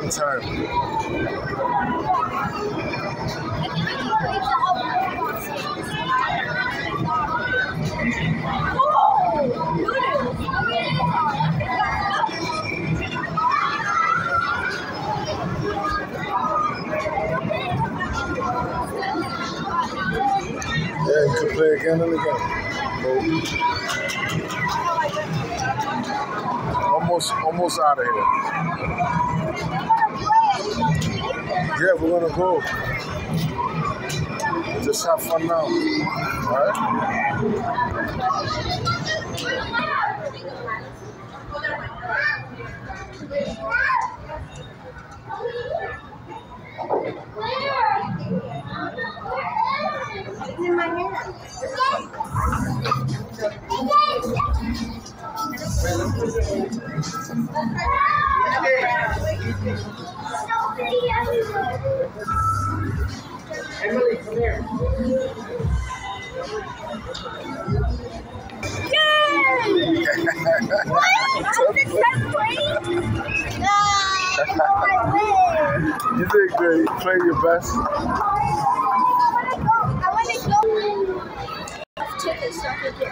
fun time. Play again and again. Almost, almost out of here. Yeah, we're gonna go. Just have fun now. Alright? my hand. Emily, come here. Yay! What? I'm the tenth grade? No! You did. You played your best. I want to go.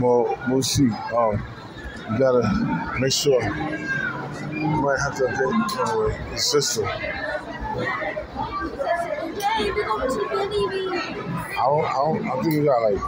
Well, we'll see. Um, you gotta make sure. You might have to update your sister. Yay, I don't, I think you got like